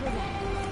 Seven.